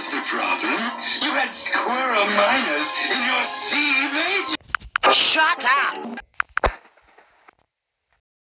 was the problem. You had squirrel miners in your C major. Shut up!